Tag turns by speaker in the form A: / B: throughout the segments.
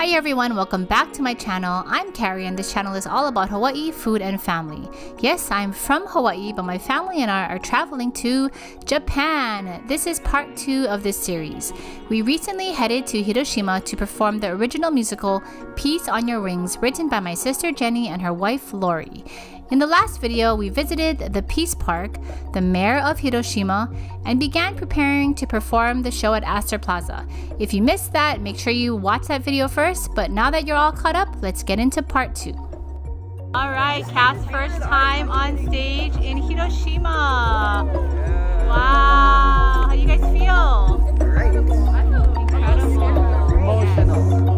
A: Hi everyone, welcome back to my channel. I'm Cari and this channel is all about Hawaii, food, and family. Yes, I'm from Hawaii, but my family and I are traveling to Japan. This is part two of this series. We recently headed to Hiroshima to perform the original musical Peace on Your Wings written by my sister Jenny and her wife Lori. In the last video, we visited the Peace Park, the mayor of Hiroshima, and began preparing to perform the show at Aster Plaza. If you missed that, make sure you watch that video first, but now that you're all caught up, let's get into part two. All right, Cass, first time on stage in Hiroshima. Wow, how do you guys feel?
B: Great.
A: Incredible.
B: Emotional.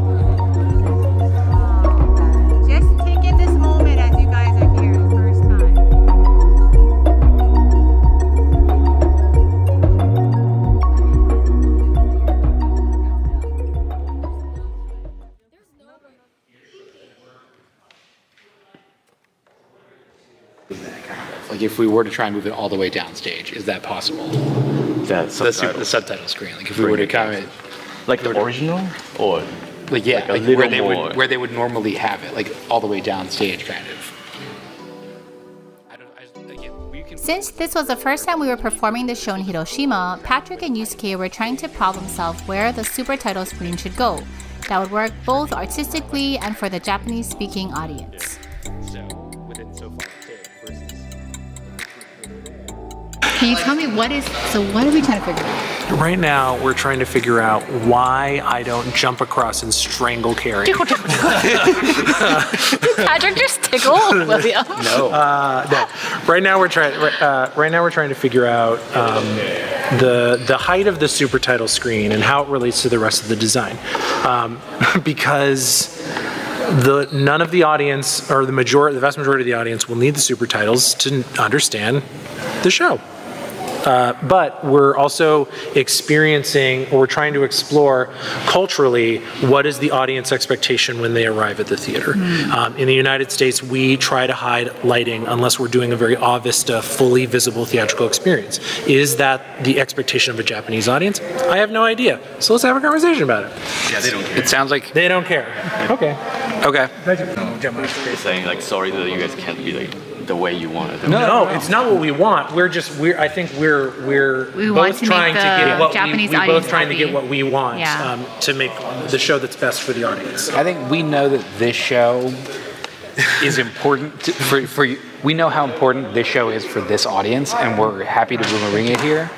C: Like if we were to try and move it all the way downstage, is that possible?
D: The
C: The,
D: subtitle.
C: the subtitle screen. Like if we were to kind of,
D: like the original or
C: like yeah,
D: Like a
C: like,
D: little
C: where they
D: more.
C: would where they would normally have it, like all the way downstage, kind of. I don't. I, just- again, we can.
A: Since this was the first time we were performing the show in Hiroshima, Patrick and Yusuke were trying to problem solve where the super title screen should go. That would work both artistically and for the Japanese speaking audience. Can you tell me what is so what are we trying to figure out?
E: Right now, we're trying to figure out why I don't jump across and strangle Cari.
A: Patrick just tickle William.
C: No.
E: Uh, no. Right now, we're trying. Uh, right now, we're trying to figure out um, the the height of the super title screen and how it relates to the rest of the design, um, because the none of the audience or the majority, the vast majority of the audience, will need the super titles to understand the show. Uh, but we're also experiencing, or we're trying to explore culturally, what is the audience expectation when they arrive at the theater. Um, in the United States, we try to hide lighting unless we're doing a very A Vista, fully visible theatrical experience. Is that the expectation of a Japanese audience? I have no idea. So let's have a conversation about it.
D: yeah they don't
C: It sounds like
E: They don't care. Okay.
C: okay.
D: They're saying like sorry that you guys can't be like the way you want it.
E: No, it's not what we want. We're just we're. I think we're we're
A: We
E: both
A: want to
E: trying to get what
A: Japanese
E: we, we're both trying to get what we want
A: Yeah.
E: um, to make the show that's best for the audience.
C: I think we know that this show is important to, for for you. We know how important this show is for this audience, and we're happy to bring it here.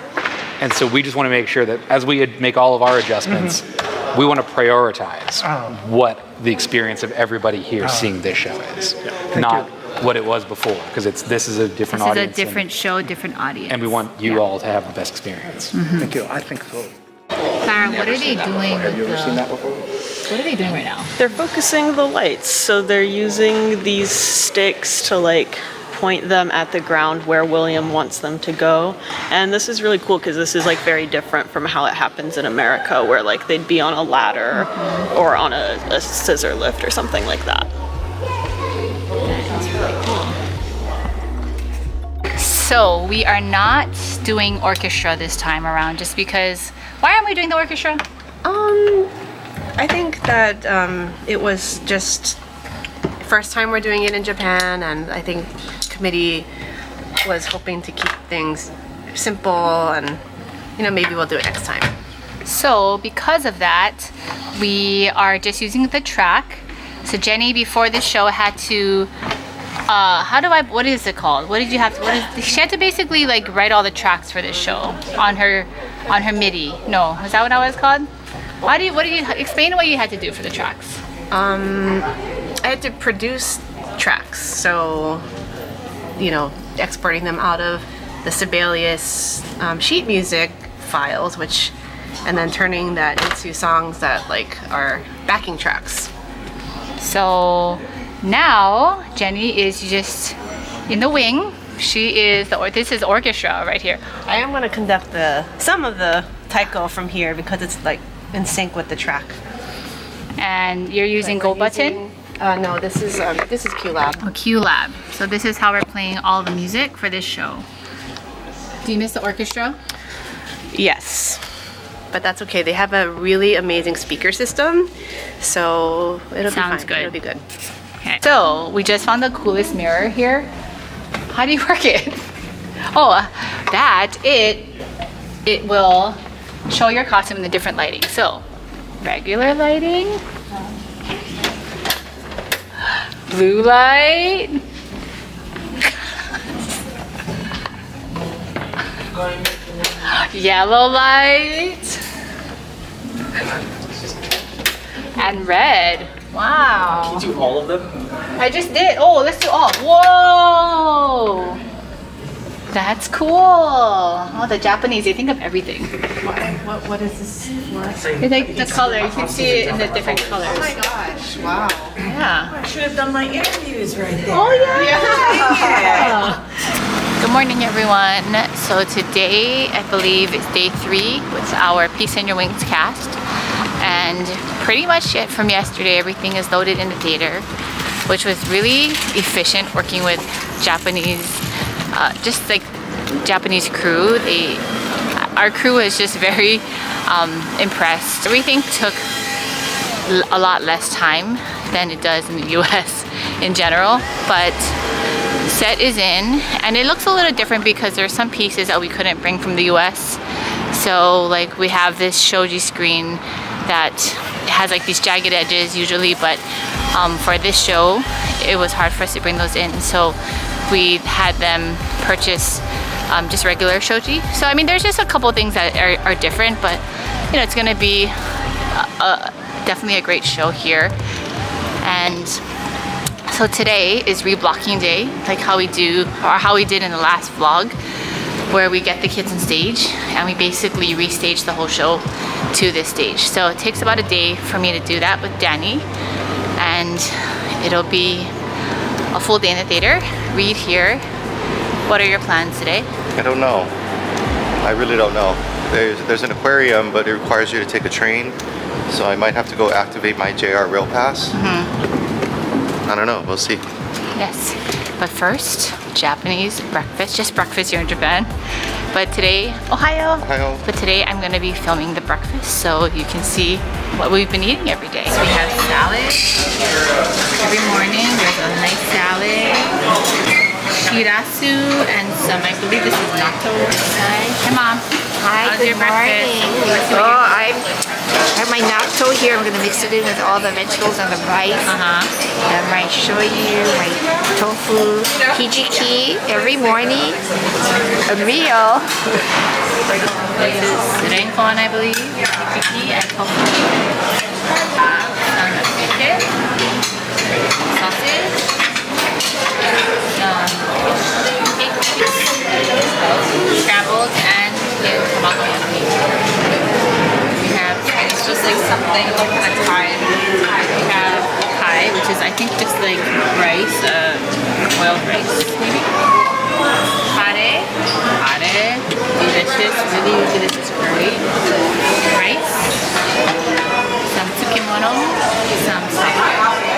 C: And so we just want to make sure that as we make all of our adjustments,
A: Mm-hmm.
C: we want to prioritize
E: Oh.
C: what the experience of everybody here seeing this show is, not what it was before, because it's this is a different
A: This is a
C: audience. and-
A: different show, different audience.
C: and we want you
A: Yeah.
C: all to have the best experience. Mm-hmm.
B: Thank you. I think so.
A: Clara, what are they doing?
B: Have you ever
A: the-
B: seen that before?
A: What are they doing right now?
F: They're focusing the lights, so they're using these sticks to like point them at the ground where William wants them to go. And this is really cool because this is like very different from how it happens in America, where like they'd be on a ladder mm-hmm. or on a, a scissor lift or something like that.
A: So we are not doing orchestra this time around, just because. Why aren't we doing the orchestra?
G: Um, I think that um, it was just first time we're doing it in Japan, and I think committee was hoping to keep things simple, and you know maybe we'll do it next time.
A: So because of that, we are just using the track. So Jenny, before the show, had to. Uh, how do I? What is it called? What did you have? To, what is? She had to basically like write all the tracks for this show on her, on her MIDI. No, is that what that was called? Why do you? What did you explain? What you had to do for the tracks?
G: Um, I had to produce tracks, so you know exporting them out of the Sibelius um, sheet music files, which and then turning that into songs that like are backing tracks.
A: So now Jenny is just in the wing. She is the or this is orchestra right here.
G: I am going to conduct the some of the taiko from here because it's like in sync with the track.
A: And you're using Go Button
G: Using- Uh, no, this is um, this is QLab.
A: or QLab. So this is how we're playing all the music for this show. Do you miss the orchestra?
G: Yes, but that's okay. They have a really amazing speaker system, so it'll
A: Sounds
G: be fine.
A: good.
G: It'll be good.
A: Okay. So we just found the coolest mirror here. How do you work it? Oh, uh, that it it will show your costume in the different lighting. So regular lighting, blue light. Yellow light and red. Wow.
E: You do all of them?
A: I just did. Oh, let's do all. Whoa! That's cool. Oh, the Japanese, they think of everything.
G: What, what is this for?
A: It's like the color. You can see it in the different colors.
G: Oh my gosh, wow.
A: Yeah.
H: Oh, I should have done my interviews right there.
A: Oh, yeah. Good morning, everyone. So today, I believe, is day three with our Peace On Your Wings cast. And pretty much it from yesterday, everything is loaded in the theater, which was really efficient working with Japanese, uh, just like Japanese crew. They, our crew was just very um, impressed. Everything took a lot less time than it does in the US in general, but set is in and it looks a little different because there's some pieces that we couldn't bring from the US. So like we have this shoji screen that has like these jagged edges usually, but um, for this show, it was hard for us to bring those in. So we had them purchase um, just regular shoji. So I mean, there's just a couple things that are, are different, but you know, it's gonna be a, a, definitely a great show here. And so today is reblocking day, like how we do, or how we did in the last vlog, where we get the kids on stage and we basically restage the whole show to this stage. So it takes about a day for me to do that with Danny, and it'll be a full day in the theater. Reid here. What are your plans today?
I: I don't know. I really don't know. There's there's an aquarium, but it requires you to take a train, so I might have to go activate my JR Rail Pass. Hmm. I don't know. We'll see.
A: Yes. But first, Japanese breakfast, just breakfast here in Japan. But today, Ohio.
I: Ohio.
A: But today I'm going to be filming the breakfast so you can see what we've been eating every day. So we have salad. Every morning there's a nice salad. Shirasu and some, I believe this is natto. Hi, mom.
J: Hi,
A: How's
J: good morning. Oh, I have my natto here. I'm going to mix it in with all the vegetables and the rice.
A: Uh-huh.
J: And my shoyu, my tofu, hijiki every morning. A meal.
A: This is renkon, I believe. hijiki and tofu. Sausage. Some egg new tamagoyaki. We have, it's just like something like Thai. We have Thai, which is I think just like rice, uh, boiled rice maybe. Pare, pare, delicious, really delicious curry. Rice, some tsukemono, some saba,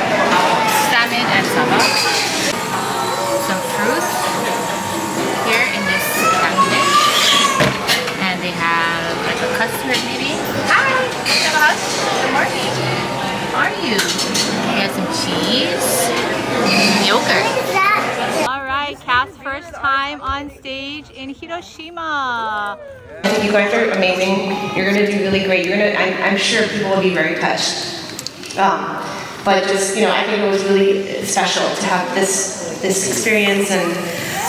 A: you
G: guys are amazing. You're gonna do really great. You're gonna. I'm, I'm sure people will be very touched. Um, but just you know, I think it was really special to have this this experience, and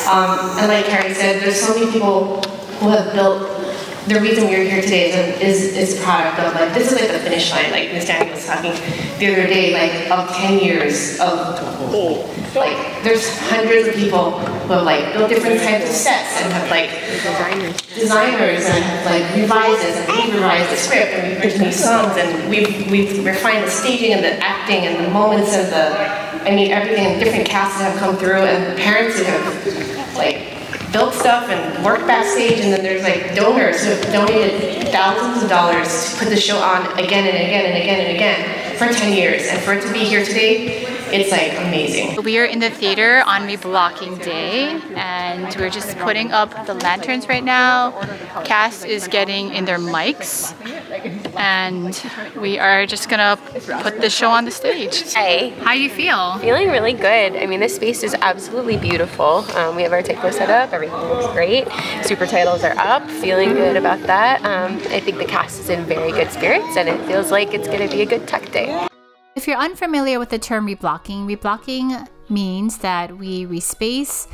G: um, and like Cari said, there's so many people who have built. The reason we're here today is, is is a product of like this is like the finish line. Like Ms. Danny was talking the other day, like of 10 years of like there's hundreds of people who have like built different types of sets and have like designers and have like revised and we've revised the script and we've written these songs and we've we've refined the staging and the acting and the moments and the I mean everything and different casts have come through and parents have like built stuff and worked backstage and then there's like donors who have donated thousands of dollars to put the show on again and again and again and again for 10 years. And for it to be here today it's like amazing.
A: We are in the theater on reblocking day and we're just putting up the lanterns right now. Cast is getting in their mics and we are just gonna put the show on the stage.
K: Hey.
A: How do you feel?
K: Feeling really good. I mean, this space is absolutely beautiful. Um, we have our taiko set up. Everything looks great. Super titles are up. Feeling good about that. Um, I think the cast is in very good spirits and it feels like it's going to be a good tech day.
A: If you're unfamiliar with the term reblocking, reblocking means that we respace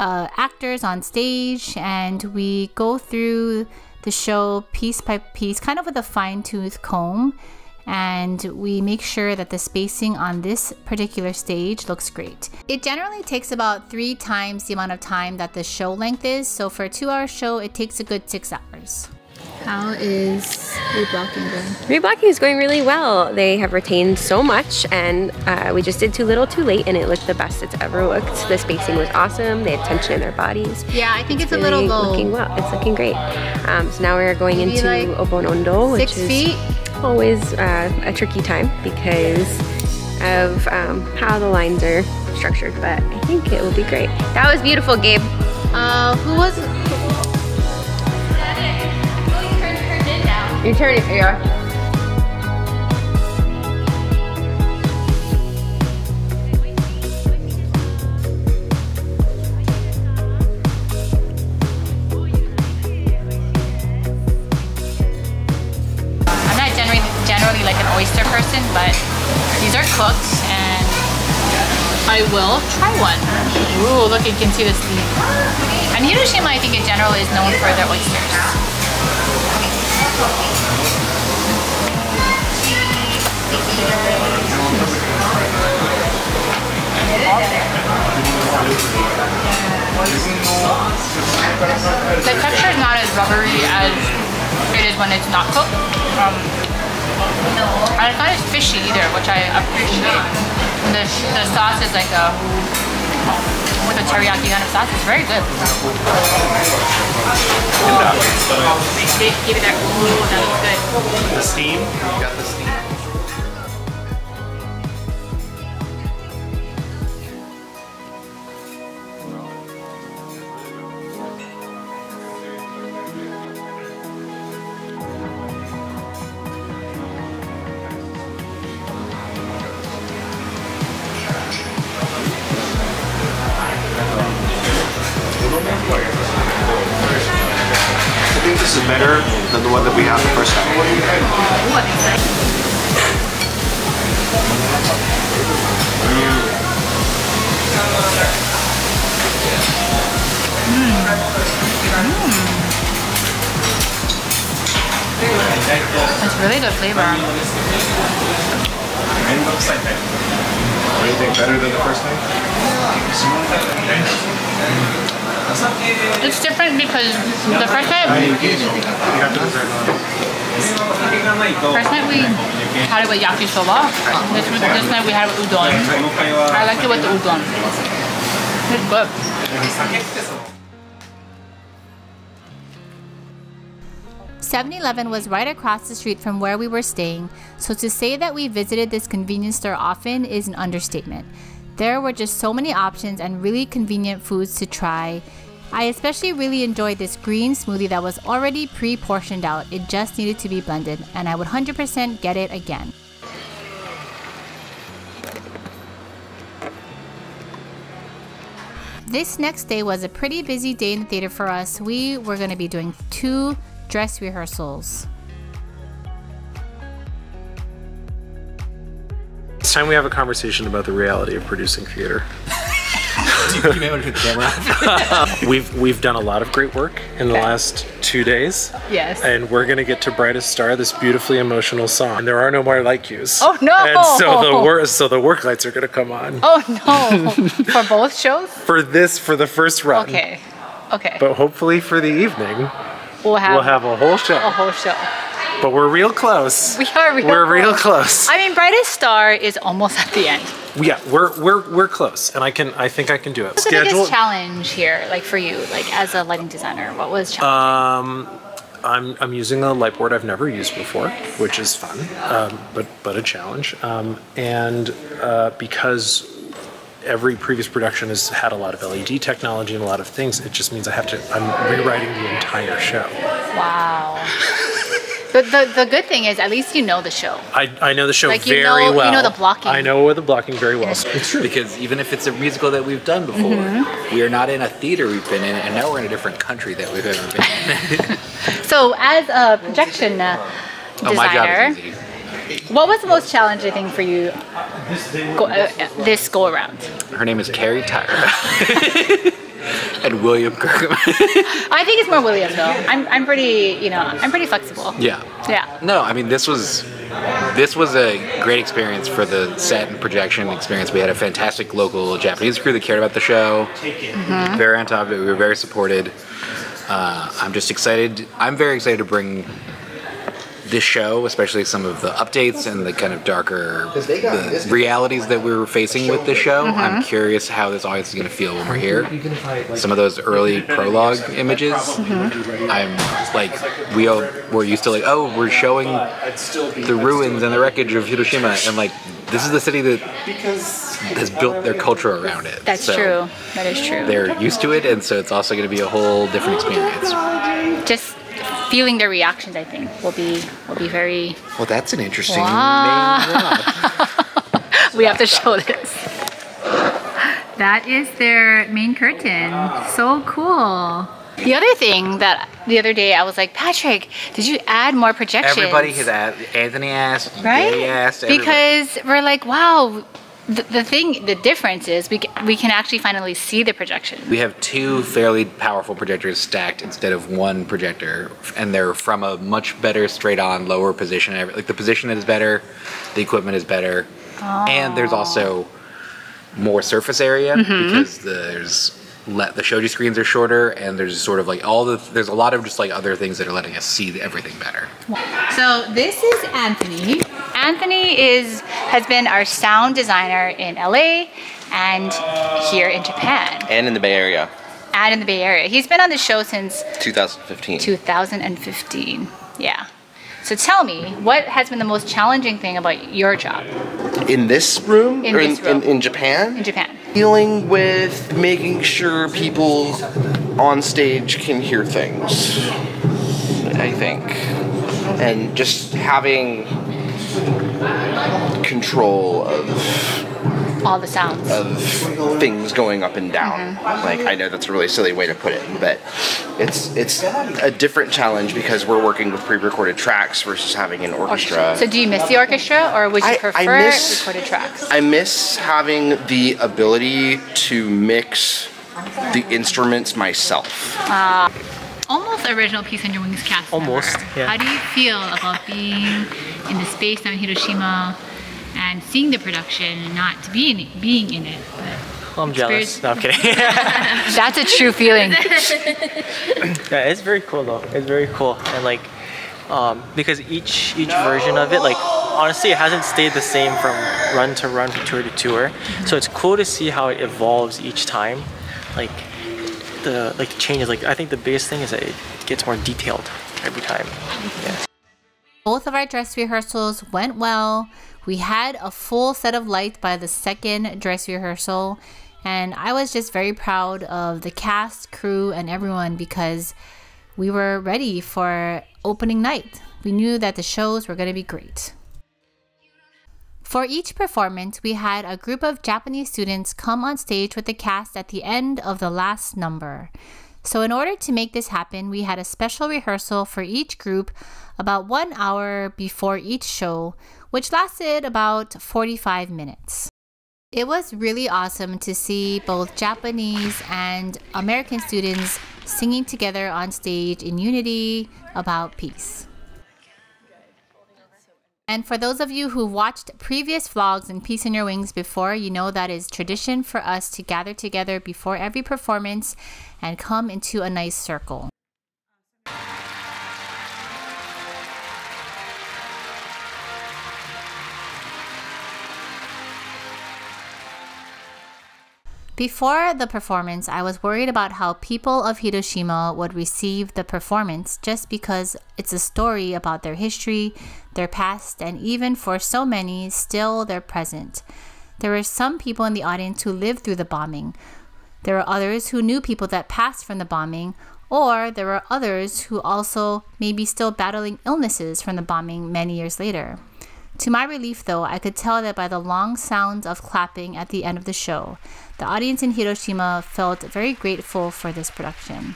A: uh, actors on stage and we go through the show piece by piece, kind of with a fine tooth comb, and we make sure that the spacing on this particular stage looks great. It generally takes about three times the amount of time that the show length is, so for a two hour show, it takes a good six hours. How is reblocking going?
K: Reblocking is going really well. They have retained so much, and uh, we just did too little, too late, and it looked the best it's ever looked. The spacing was awesome. They had tension in their bodies.
A: Yeah, I think it's,
K: really
A: a little low.
K: Looking well, it's looking great. Um, so now we're going
A: Maybe
K: into
A: like
K: Obonondo, which is
A: feet?
K: always uh, a tricky time because of um, how the lines are structured. But I think it will be great. That was beautiful, Gabe.
A: Uh, who was
K: You're turning. Yeah.
A: I'm not generally generally like an oyster person, but these are cooked and I will try one. Ooh, look, you can see the steam. And Hiroshima, I think in general, is known for their oysters. The texture is not as rubbery as it is when it's not cooked. Um, and it's not as fishy either, which I appreciate. The, the sauce is like a with a teriyaki kind of sauce. It's very good. Give it that. Ooh, that looks good.
I: The steam.
A: It's really good flavor.
I: Anything better than the first time?
A: It's different because the first time, first night we had it with yakisoba. This, this night we had it with udon. I like it with the udon. It's good. 7-Eleven was right across the street from where we were staying, so to say that we visited this convenience store often is an understatement. There were just so many options and really convenient foods to try. I especially really enjoyed this green smoothie that was already pre-portioned out. It just needed to be blended, and I would 100% get it again. This next day was a pretty busy day in the theater for us. We were going to be doing two dress rehearsals.
E: It's time we have a conversation about the reality of producing theater. we've we've done a lot of great work in the last two days.
A: Yes.
E: And we're gonna get to Brightest Star, this beautifully emotional song. And there are no more light cues.
A: Oh, no!
E: And so the work so the work lights are gonna come on.
A: Oh no! for both shows?
E: For this for the first run.
A: Okay. Okay.
E: But hopefully for the evening,
A: we'll have
E: we'll have a whole show.
A: a whole show.
E: But we're real close.
A: We are real
E: We're real
A: close.
E: close.
A: I mean, Brightest Star is almost at the end.
E: Yeah, we're we're we're close, and I can I think I can do it.
A: What's the biggest challenge here, like for you, like as a lighting designer? What was challenge?
E: Um, I'm, I'm using a light board I've never used before, which is fun, um, but but a challenge. Um, and uh, because every previous production has had a lot of LED technology and a lot of things, it just means I have to. I'm rewriting the entire show.
A: Wow. But the, the good thing is, at least you know the show.
E: I, I know the show
A: Like, you
E: very
A: know- you know the blocking.
E: I know the blocking very well.
C: It's true because even if it's a musical that we've done before,
A: Mm-hmm.
C: we are not in a theater we've been in, and now we're in a different country that we've ever been in.
A: So, as a projection uh,
C: oh, my job
A: designer, what was the most challenging thing for you go, uh, uh, this go around?
C: Her name is Cari Taira. and William Kirkman.
A: I think it's more William though. I'm, I'm pretty, you know, I'm pretty flexible.
C: yeah.
A: Yeah.
C: No, I mean this was this was a great experience for the set and projection experience. We had a fantastic local Japanese crew that cared about the show.
A: Mhm.
C: Very on top of it. We were very supported. Uh, I'm just excited. I'm very excited to bring this show, especially some of the updates and the kind of darker the realities that we were facing with this show. I'm
A: Mhm.
C: curious how this audience is going to feel when we're here. Some of those early prologue images, I'm like, we all, we're used to like, oh, we're showing the ruins and the wreckage of Hiroshima, and like, this is the city that has built their culture around it.
A: That's
C: So
A: true. That is true.
C: They're used to it, and so it's also going to be a whole different experience.
A: Just feeling their reactions, I think, will be will be very.
C: Well, that's an interesting
A: Wow.
C: main
A: we have to show this. That is their main curtain. So cool. The other thing that the other day I was like, Patrick, did you add more projections?
C: Everybody has asked. Anthony asked.
A: right?
C: Asked.
A: because we're like, wow. The, the thing, the difference is we can, we can actually finally see the projection.
C: we have two fairly powerful projectors stacked instead of one projector, and they're from a much better straight-on, lower position. Like the position is better, the equipment is better, and there's also more surface area
A: Mhm.
C: because there's le- the shoji screens are shorter, and there's sort of like all the there's a lot of just like other things that are letting us see everything better.
A: So this is Anthony. Anthony is has been our sound designer in LA and here in Japan
L: and in the Bay Area,
A: and in the Bay Area. He's been on the show since
L: 2015.
A: 2015. Yeah. So tell me, what has been the most challenging thing about your job
L: In this room,
A: In
L: or
A: this
L: in,
A: room.
L: In, in Japan,
A: in Japan?
L: Dealing with making sure people on stage can hear things. I think, and just having control of
A: All the sounds.
L: of things going up and down.
A: Mm-hmm.
L: Like I know that's a really silly way to put it, but it's it's a different challenge because we're working with pre-recorded tracks versus having an orchestra.
A: So do you miss the orchestra or would you
L: I- I
A: prefer
L: miss-
A: recorded tracks?
L: I miss having the ability to mix the instruments myself.
A: Uh, almost original Peace on Your Wings cast.
L: Almost, yeah.
A: How do you feel about being in the space down in Hiroshima and seeing the production and not to be in, being in it? But
M: I'm jealous. No, I'm kidding.
A: That's a true feeling.
M: yeah, it's very cool though. It's very cool, and like, um, because each each version of it, like, honestly, it hasn't stayed the same from run to run, from tour to tour. So it's cool to see how it evolves each time. Like, the like changes. Like, I think the biggest thing is that it gets more detailed every time. Yeah.
A: Both of our dress rehearsals went well. We had a full set of lights by the second dress rehearsal, and I was just very proud of the cast, crew, and everyone because we were ready for opening night. We knew that the shows were going to be great. For each performance, we had a group of Japanese students come on stage with the cast at the end of the last number. So, in order to make this happen, we had a special rehearsal for each group about one hour before each show, which lasted about 45 minutes. It was really awesome to see both Japanese and American students singing together on stage in unity about peace. And for those of you who've watched previous vlogs and Peace On Your Wings before, you know that is tradition for us to gather together before every performance and come into a nice circle. Before the performance, I was worried about how people of Hiroshima would receive the performance just because it's a story about their history, their past, and even for so many, still their present. There were some people in the audience who lived through the bombing. There were others who knew people that passed from the bombing, or there were others who also may be still battling illnesses from the bombing many years later. To my relief, though, I could tell that by the long sounds of clapping at the end of the show, the audience in Hiroshima felt very grateful for this production.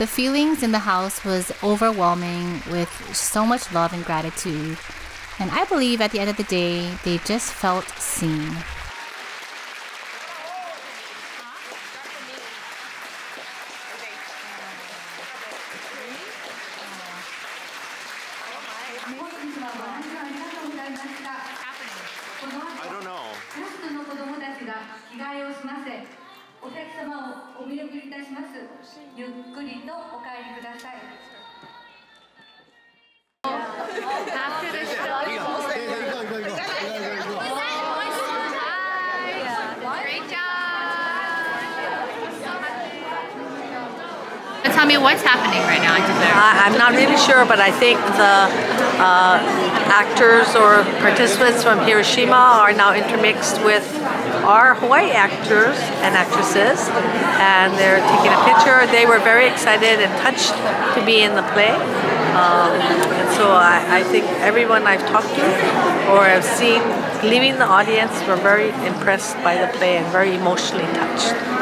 A: The feelings in the house was overwhelming with so much love and gratitude. And I believe at the end of the day, they just felt seen. Tell me what's happening right now in Japan.
N: I- I'm not really sure, but I think the uh, actors or participants from Hiroshima are now intermixed with our Hawaii actors and actresses, and they're taking a picture. They were very excited and touched to be in the play. Um, and so I, I think everyone I've talked to or have seen leaving the audience were very impressed by the play and very emotionally touched.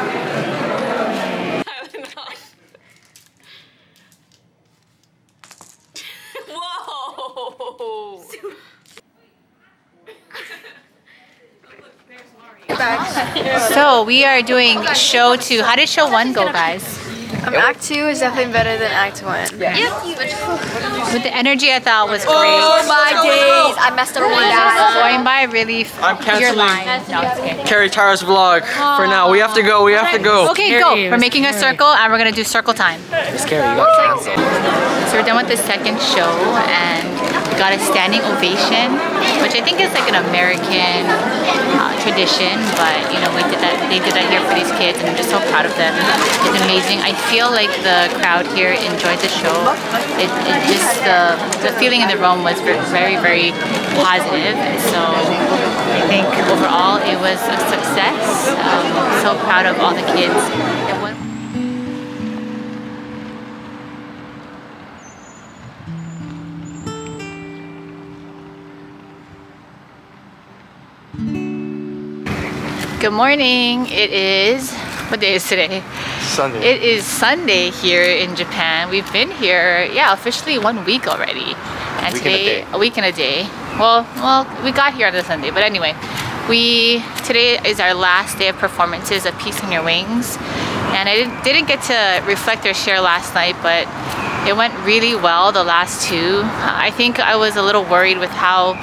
A: So we are doing show two. How did show one go, guys?
O: Um, act two is definitely better than Act one.
A: With the energy, I thought was great.
O: Oh my days! I messed up really bad.
A: Going by really.
M: I'm canceling
A: line. No.
M: Cari Taira's vlog for now. We have to go. We have to go.
A: Okay, go. We're making a circle and we're gonna do circle time.
M: Cari, you got canceled.
A: So we're done with the second show and we got a standing ovation, which I think is like an American uh, tradition, but you know we did that. They did that here for these kids, and I'm just so proud of them. It's amazing. I feel like the crowd here enjoyed the show. It, it just the the feeling in the room was very very positive. So I think overall it was a success. Um, so proud of all the kids. Good morning. It is what day is today?
I: Sunday.
A: It is Sunday here in Japan. We've been here, yeah, officially one week already. And
I: Week and a
A: today,
I: day.
A: a week and a day. Well, well, we got here on the Sunday, but anyway, we today is our last day of performances of Peace on Your Wings, and I didn't, didn't get to reflect or share last night, but it went really well. The last two, I think I was a little worried with how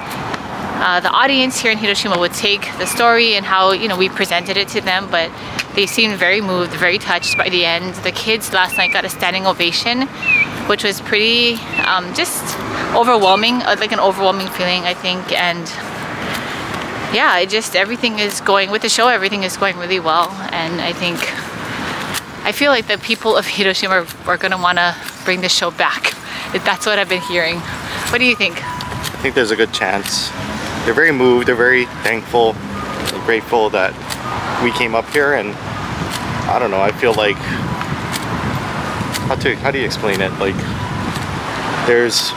A: uh, the audience here in Hiroshima would take the story and how you know we presented it to them, but they seemed very moved, very touched by the end. The kids last night got a standing ovation, which was pretty um, just overwhelming, uh, like an overwhelming feeling, I think. And yeah, it just everything is going with the show. Everything is going really well, and I think I feel like the people of Hiroshima are, are going to want to bring the show back. That's what I've been hearing. What do you think?
I: I think there's a good chance. They're very moved, they're very thankful and grateful that we came up here and I don't know, I feel like how to how do you explain it? Like there's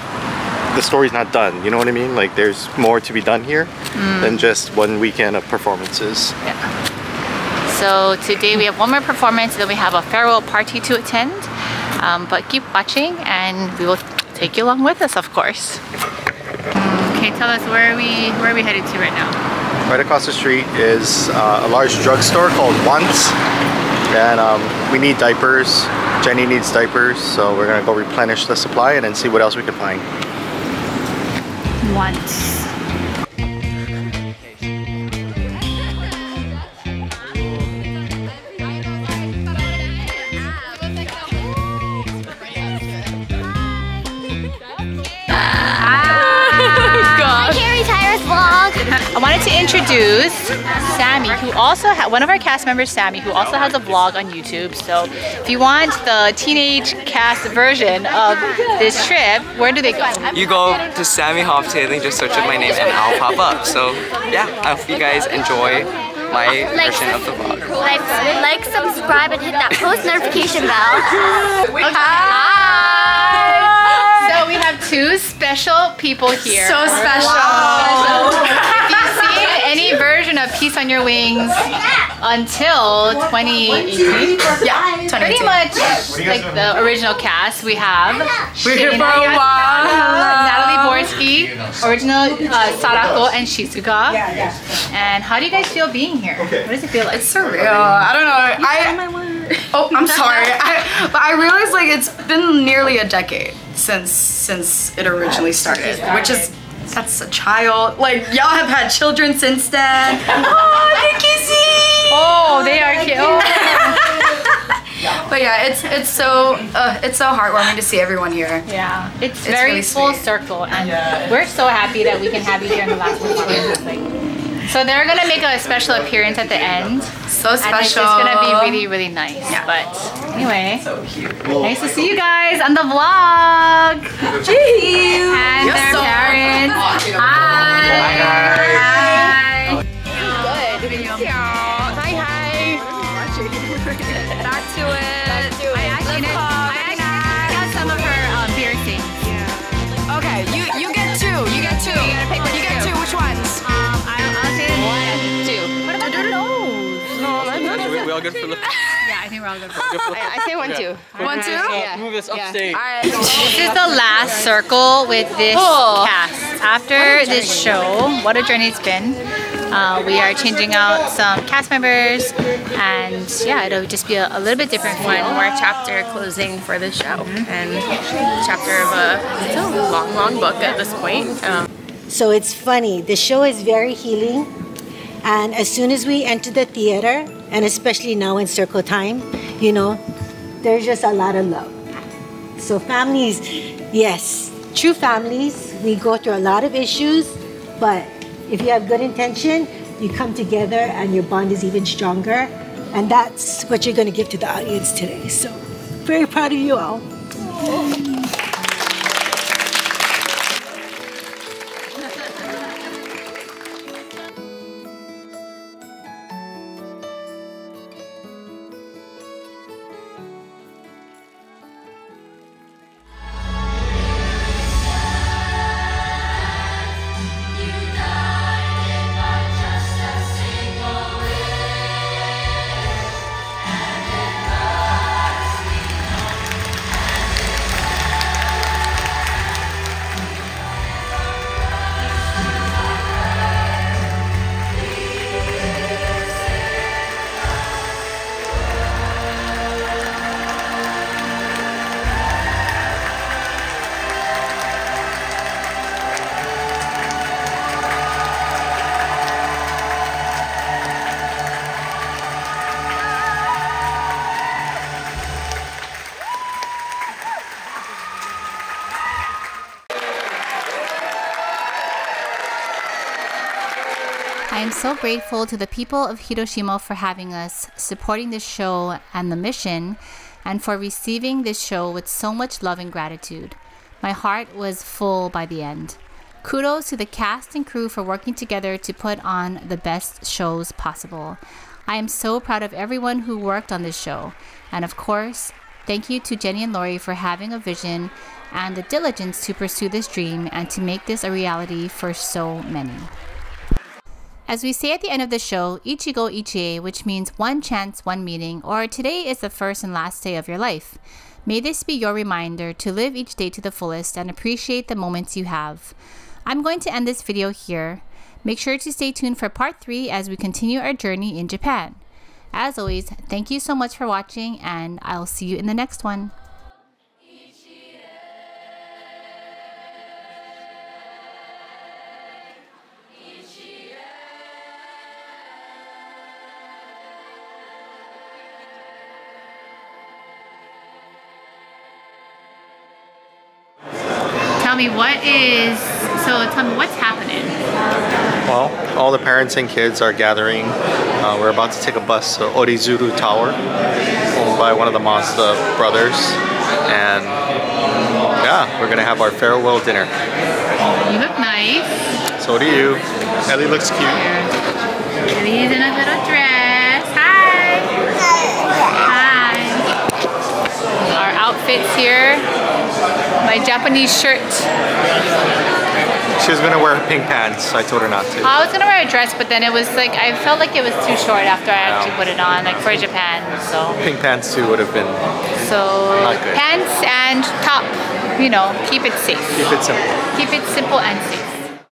I: the story's not done, you know what I mean? Like there's more to be done here
A: Mm.
I: than just one weekend of performances. Yeah.
A: So today we have one more performance, then we have a farewell party to attend. Um, but keep watching, and we will take you along with us, of course. Okay, tell us where are we where are we headed to right now?
I: Right across the street is uh, a large drugstore called Once, and um, we need diapers. Jenny needs diapers, so we're gonna go replenish the supply and then see what else we can find.
A: Once. Introduce Sammy, who also ha- one of our cast members, Sammy, who also has a vlog on YouTube. So if you want the teenage cast version of this trip, where do they go?
P: You go to Sammy Hoftailing, just search up my name and I'll pop up. So yeah, I hope you guys enjoy my
Q: Like-
P: version of the vlog.
Q: Like, like, subscribe, and hit that post notification bell.
A: Hi! So we have two special people here.
O: So special.
A: Wow. if you've seen any version of Peace on Your Wings until 2018,
O: Yeah, 2018.
A: pretty much like the original cast, we have
O: We're here for a while.
A: Natalie Borsky, original uh, Sadako and Shizuka. And how do you guys feel being here? What does it feel like? It's
O: surreal. I don't know. I oh, I'm sorry. I, but I realized like it's been nearly a decade since since it originally started, which is that's a child. Like y'all have had children since then. Oh, Nikki
A: Oh, they are cute.
O: But yeah, it's it's so uh, it's so heartwarming to see everyone here.
A: Yeah, it's, very
O: really
A: full
O: sweet.
A: circle, and we're so happy that we can have you here in the last one. So they're gonna make a special appearance at the end.
O: So
A: And it's just
O: special.
A: gonna be really, really nice. But anyway, so cute. nice to see you guys on the vlog. And
O: You're
A: their
O: so-
A: parents. Hi. Hi.
J: Good.
P: Good for the.
A: Yeah, I think we're all good.
J: I, I say one, two.
A: One, two?
J: Yeah.
P: Move this
J: Yeah.
P: upstage.
J: All right.
A: This is the last circle with this
J: Cool.
A: cast. After this show, what a journey it's been. Uh, we are changing out some cast members, and yeah, it'll just be a, a little bit different.
K: One more chapter closing for the show, and chapter of a it's a long, long book at this point. Um,
R: So it's funny. The show is very healing. And as soon as we enter the theater, and especially now in circle time, you know, there's just a lot of love. So families, yes, true families, we go through a lot of issues, but if you have good intention, you come together and your bond is even stronger. And that's what you're going to give to the audience today. So very proud of you all.
A: I so grateful to the people of Hiroshima for having us, supporting this show and the mission, and for receiving this show with so much love and gratitude. My heart was full by the end. Kudos to the cast and crew for working together to put on the best shows possible. I am so proud of everyone who worked on this show. And of course, thank you to Jenny and Lori for having a vision and the diligence to pursue this dream and to make this a reality for so many. As we say at the end of the show, Ichigo Ichie, which means one chance, one meeting, or today is the first and last day of your life. May this be your reminder to live each day to the fullest and appreciate the moments you have. I'm going to end this video here. Make sure to stay tuned for part 3 as we continue our journey in Japan. As always, thank you so much for watching and I'll see you in the next one. Me what is so tell me what's happening.
I: Well, all the parents and kids are gathering. Uh, we're about to take a bus to Orizuru Tower, owned by one of the Mazda brothers. And yeah, we're gonna have our farewell dinner.
A: You look nice.
I: So do you. Ellie looks cute.
A: Ellie's in a little dress. Hi. Hi. Our outfits here. My Japanese shirt.
I: She was gonna wear pink pants. I told her not to.
A: I was gonna wear a dress, but then it was like I felt like it was too short after I actually put it on, like for Japan. So,
I: Pink pants too would have been
A: so pants and top. You know, keep it safe.
I: keep it simple.
A: Keep it simple and safe.